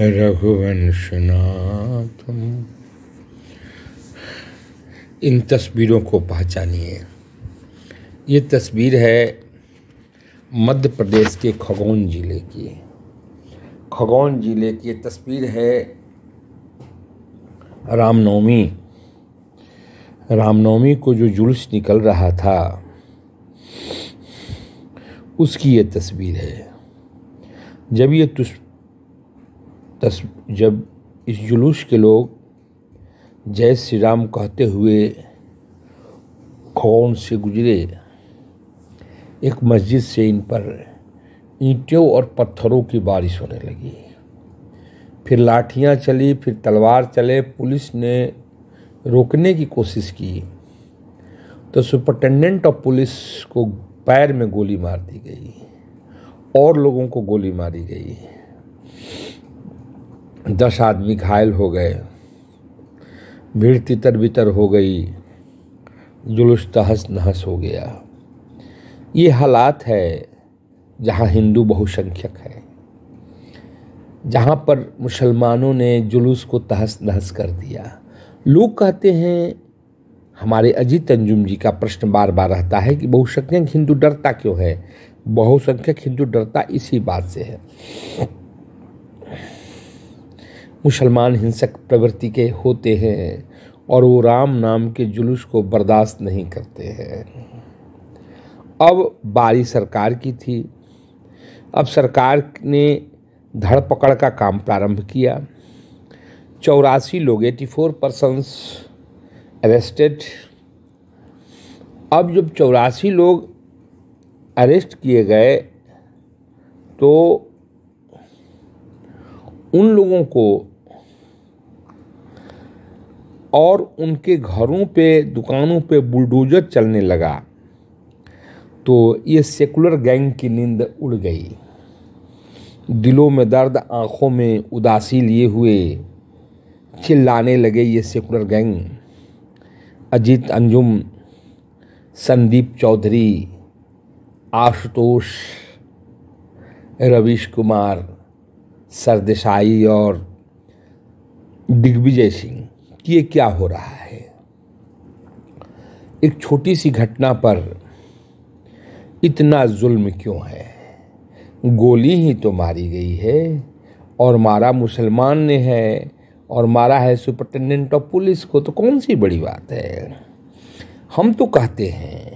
रघुवंशनाथम। इन तस्वीरों को पहचानिए। ये तस्वीर है मध्य प्रदेश के खगौन ज़िले की। खगौन ज़िले की ये तस्वीर है रामनवमी। रामनवमी को जो जुलूस निकल रहा था, उसकी ये तस्वीर है। जब ये तुस, तस, जब इस जुलूस के लोग जय श्री राम कहते हुए खौन से गुजरे, एक मस्जिद से इन पर ईंटों और पत्थरों की बारिश होने लगी। फिर लाठियाँ चली, फिर तलवार चले, पुलिस ने रोकने की कोशिश की। तो सुपरिटेंडेंट ऑफ़ पुलिस को पैर में गोली मार दी गई। और लोगों को गोली मारी गई। दस आदमी घायल हो गए। भीड़ तितर बितर हो गई। जुलूस तहस नहस हो गया। ये हालात है जहाँ हिंदू बहुसंख्यक है। जहाँ पर मुसलमानों ने जुलूस को तहस नहस कर दिया। लोग कहते हैं, हमारे अजीत अंजुम जी का प्रश्न बार बार रहता है कि बहुसंख्यक हिंदू डरता क्यों है? बहुसंख्यक हिंदू डरता इसी बात से है। मुसलमान हिंसक प्रवृत्ति के होते हैं और वो राम नाम के जुलूस को बर्दाश्त नहीं करते हैं। अब बारी सरकार की थी। अब सरकार ने धड़पकड़ का काम प्रारंभ किया। चौरासी लोग, एटी फोर पर्सनस अरेस्टेड अब जब चौरासी लोग अरेस्ट किए गए तो उन लोगों को और उनके घरों पे, दुकानों पे बुलडोजर चलने लगा। तो ये सेकुलर गैंग की नींद उड़ गई। दिलों में दर्द, आँखों में उदासी लिए हुए चिल्लाने लगे ये सेकुलर गैंग। अजीत अंजुम, संदीप चौधरी आशुतोष, रवीश कुमार, सरदेसाई और दिग्विजय सिंह कि ये क्या हो रहा है? एक छोटी सी घटना पर इतना जुल्म क्यों है? गोली ही तो मारी गई है और मारा मुसलमान ने है और मारा है सुपरिटेंडेंट ऑफ़ पुलिस को तो कौन सी बड़ी बात है? हम तो कहते हैं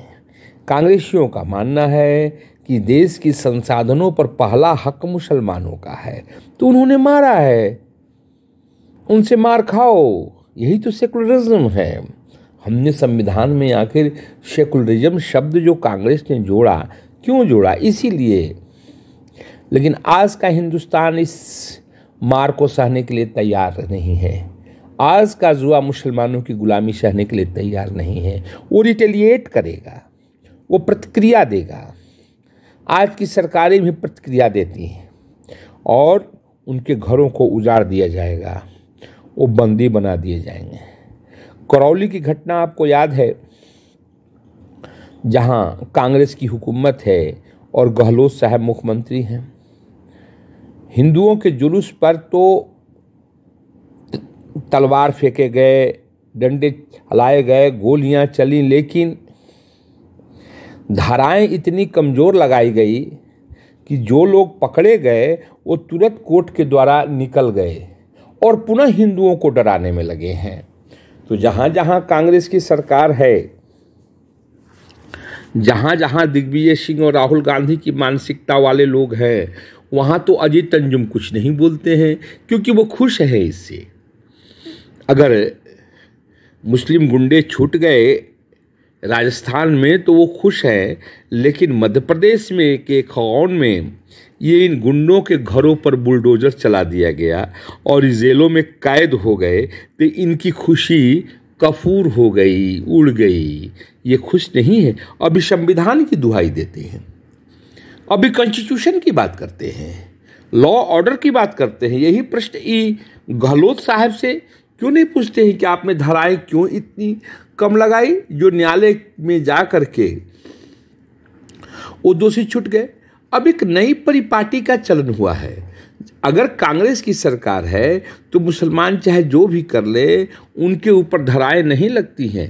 कांग्रेसियों का मानना है कि देश की संसाधनों पर पहला हक मुसलमानों का है। तो उन्होंने मारा है। उनसे मार खाओ। यही तो सेकुलरिज्म है। हमने संविधान में आखिर सेकुलरिज्म शब्द जो कांग्रेस ने जोड़ा, क्यों जोड़ा? इसीलिए। लेकिन आज का हिंदुस्तान इस मार को सहने के लिए तैयार नहीं है। आज का जुआ मुसलमानों की गुलामी सहने के लिए तैयार नहीं है। वो रिटेलिएट करेगा। वो प्रतिक्रिया देगा। आज की सरकारें भी प्रतिक्रिया देती हैं और उनके घरों को उजाड़ दिया जाएगा, वो बंदी बना दिए जाएँगे। करौली की घटना आपको याद है, जहाँ कांग्रेस की हुकूमत है और गहलोत साहब मुख्यमंत्री हैं। हिंदुओं के जुलूस पर तो तलवार फेंके गए, डंडे हलाए गए, गोलियाँ चली, लेकिन धाराएँ इतनी कमज़ोर लगाई गई कि जो लोग पकड़े गए, वो तुरंत कोर्ट के द्वारा निकल गए और पुनः हिंदुओं को डराने में लगे हैं। तो जहाँ जहाँ कांग्रेस की सरकार है जहाँ जहाँ दिग्विजय सिंह और राहुल गांधी की मानसिकता वाले लोग हैं, वहाँ तो अजीत अंजुम कुछ नहीं बोलते हैं, क्योंकि वो खुश है इससे। अगर मुस्लिम गुंडे छूट गए राजस्थान में तो वो खुश हैं, लेकिन मध्य प्रदेश में के खगौन में ये इन गुंडों के घरों पर बुलडोजर चला दिया गया और जेलों में कैद हो गए तो इनकी खुशी कफूर हो गई, उड़ गई। ये खुश नहीं है, अभी संविधान की दुहाई देते हैं। अभी कॉन्स्टिट्यूशन की बात करते हैं लॉ ऑर्डर की बात करते हैं, यही प्रश्न ई गहलोत साहब से क्यों नहीं पूछते हैं कि आपने धाराएँ, क्यों इतनी कम लगाई, जो न्यायालय में जा करके वो दोषी छूट गए। अब एक नई परिपाटी का चलन हुआ है। अगर कांग्रेस की सरकार है तो मुसलमान चाहे जो भी कर ले, उनके ऊपर धराएँ नहीं लगती हैं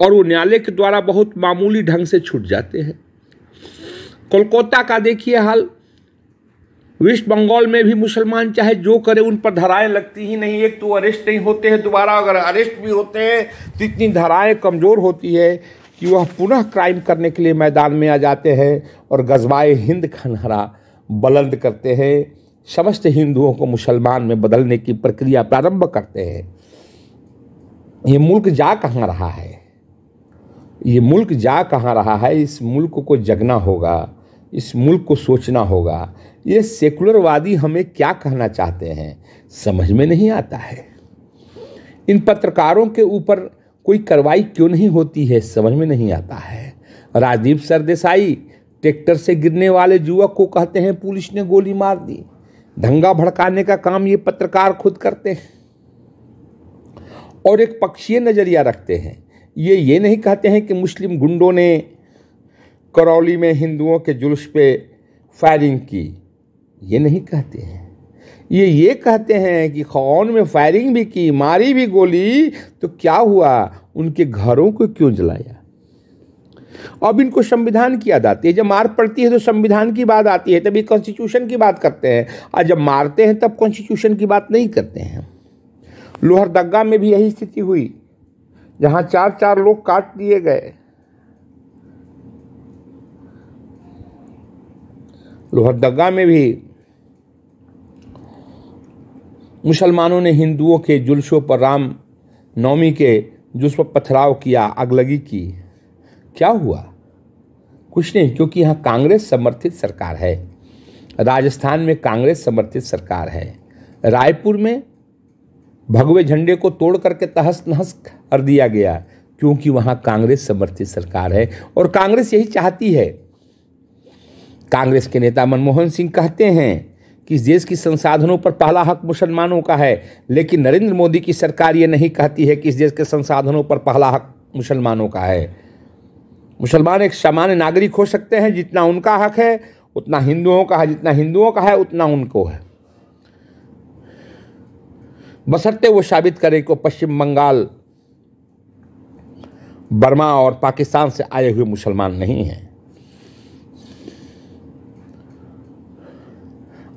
और वो न्यायालय के द्वारा बहुत मामूली ढंग से छूट जाते हैं। कोलकाता का देखिए हाल। वेस्ट बंगाल में भी मुसलमान चाहे जो करे, उन पर धाराएँ लगती ही नहीं। एक तो अरेस्ट नहीं होते हैं, दोबारा अगर अरेस्ट भी होते हैं तो इतनी धाराएँ कमज़ोर होती है कि वह पुनः क्राइम करने के लिए मैदान में आ जाते हैं और गजवाए हिंद खनहरा बुलंद करते हैं। समस्त हिंदुओं को मुसलमान में बदलने की प्रक्रिया प्रारंभ करते हैं। ये मुल्क जा कहाँ रहा है? ये मुल्क जा कहाँ रहा है? इस मुल्क को जगना होगा। इस मुल्क को सोचना होगा। ये सेकुलरवादी हमें क्या कहना चाहते हैं, समझ में नहीं आता है। इन पत्रकारों के ऊपर कोई कार्रवाई क्यों नहीं होती है, समझ में नहीं आता है। राजीव सरदेसाई ट्रैक्टर से गिरने वाले युवक को कहते हैं, पुलिस ने गोली मार दी। दंगा भड़काने का काम ये पत्रकार खुद करते हैं। और एक पक्षीय नज़रिया रखते हैं। ये ये नहीं कहते हैं कि मुस्लिम गुंडों ने करौली में हिंदुओं के जुलूस पे फायरिंग की। ये नहीं कहते हैं। ये ये कहते हैं कि खौन में फायरिंग भी की, मारी भी गोली तो क्या हुआ? उनके घरों को क्यों जलाया? अब इनको संविधान की याद आती है। जब मार पड़ती है तो संविधान की बात आती है तभी कॉन्स्टिट्यूशन की बात करते हैं। और जब मारते हैं, तब कॉन्स्टिट्यूशन की बात नहीं करते हैं। लोहरदग्गा में भी यही स्थिति हुई, जहाँ चार चार लोग काट दिए गए। लोहरदगा में भी मुसलमानों ने हिंदुओं के जुलूसों पर राम नवमी के जुलूस पर पथराव किया अगलगी की। क्या हुआ? कुछ नहीं, क्योंकि यहाँ कांग्रेस समर्थित सरकार है। राजस्थान में कांग्रेस समर्थित सरकार है। रायपुर में भगवे झंडे को तोड़ करके तहस नहस कर दिया गया, क्योंकि वहाँ कांग्रेस समर्थित सरकार है। और कांग्रेस यही चाहती है कांग्रेस के नेता मनमोहन सिंह कहते हैं कि इस देश की संसाधनों पर पहला हक मुसलमानों का है, लेकिन नरेंद्र मोदी की सरकार ये नहीं कहती है कि इस देश के संसाधनों पर पहला हक मुसलमानों का है। मुसलमान एक सामान्य नागरिक हो सकते हैं, जितना उनका हक है, उतना हिंदुओं का है, जितना हिंदुओं का है, उतना उनको है। बसरते वो साबित करें कि पश्चिम बंगाल, बर्मा और पाकिस्तान से आए हुए मुसलमान नहीं हैं।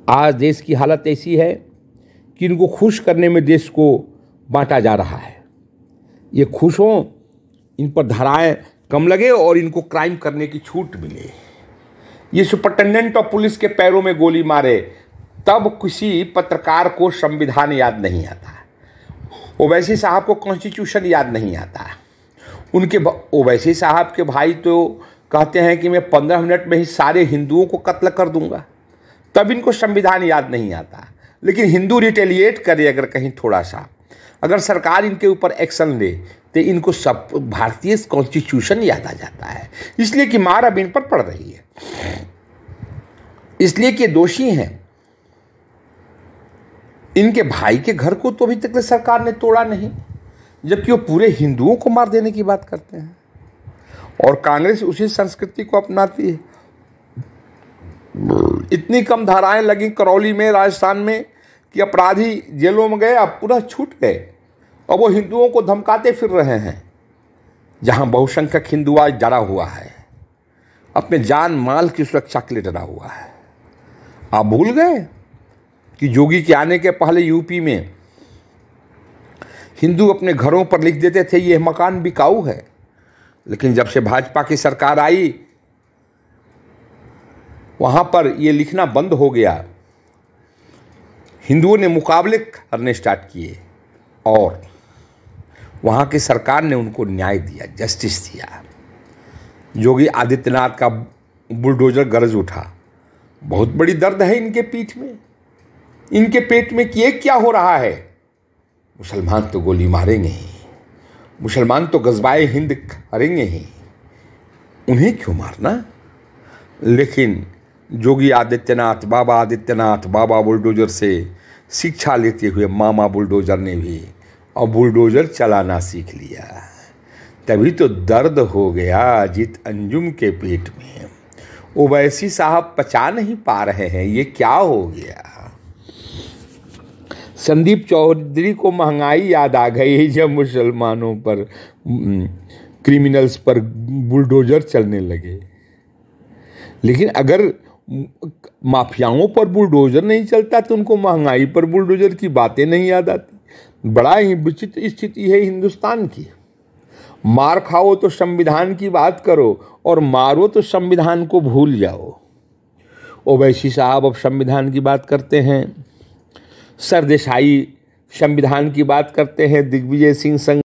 आज देश की हालत ऐसी है कि इनको खुश करने में देश को बांटा जा रहा है। ये खुश हों, इन पर धाराएँ कम लगे और इनको क्राइम करने की छूट मिले। ये सुपरिटेंडेंट ऑफ़ पुलिस के पैरों में गोली मारे, तब किसी पत्रकार को संविधान याद नहीं आता। ओवैसी साहब को कॉन्स्टिट्यूशन याद नहीं आता। उनके ओवैसी साहब के भाई तो कहते हैं कि मैं पंद्रह मिनट में ही सारे हिंदुओं को कत्ल कर दूँगा। तब इनको संविधान याद नहीं आता। लेकिन हिंदू रिटेलिएट करे अगर कहीं थोड़ा सा अगर सरकार इनके ऊपर एक्शन ले तो इनको सब भारतीय कॉन्स्टिट्यूशन याद आ जाता है। इसलिए कि मार अब इन पर पड़ रही है। इसलिए कि दोषी हैं। इनके भाई के घर को तो अभी तक सरकार ने तोड़ा नहीं, जबकि वो पूरे हिंदुओं को मार देने की बात करते हैं। और कांग्रेस उसी संस्कृति को अपनाती है। इतनी कम धाराएँ लगी करौली में, राजस्थान में, कि अपराधी जेलों में गए, अब पूरा छूट गए। और वो हिंदुओं को धमकाते फिर रहे हैं, जहाँ बहुसंख्यक हिंदू आज डरा हुआ है। अपने जान माल की सुरक्षा के लिए डरा हुआ है। आप भूल गए कि जोगी के आने के पहले यूपी में हिंदू अपने घरों पर लिख देते थे ये मकान बिकाऊ है। लेकिन जब से भाजपा की सरकार आई वहाँ पर ये लिखना बंद हो गया। हिंदुओं ने मुकाबले करने स्टार्ट किए और वहाँ की सरकार ने उनको न्याय दिया जस्टिस दिया। योगी आदित्यनाथ का बुलडोजर गरज उठा। बहुत बड़ी दर्द है इनके पीठ में। इनके पेट में कि क्या हो रहा है? मुसलमान तो गोली मारेंगे ही। मुसलमान तो गजबाए हिंद करेंगे ही। उन्हें क्यों मारना? लेकिन योगी आदित्यनाथ, बाबा आदित्यनाथ, बाबा बुलडोजर से शिक्षा लेते हुए मामा बुलडोजर ने भी और बुलडोजर चलाना सीख लिया। तभी तो दर्द हो गया अजीत अंजुम के पेट में। ओवैसी साहब पचा नहीं पा रहे हैं, ये क्या हो गया? संदीप चौधरी को महँगाई याद आ गई जब मुसलमानों पर क्रिमिनल्स पर बुलडोजर चलने लगे। लेकिन अगर माफियाओं पर बुलडोजर नहीं चलता तो उनको महँगाई पर बुलडोजर की बातें नहीं याद आती। बड़ा ही विचित्र स्थिति है हिंदुस्तान की। मार खाओ तो संविधान की बात करो और मारो तो संविधान को भूल जाओ। ओवैसी साहब अब संविधान की बात करते हैं। सरदेसाई संविधान की बात करते हैं। दिग्विजय सिंह संघ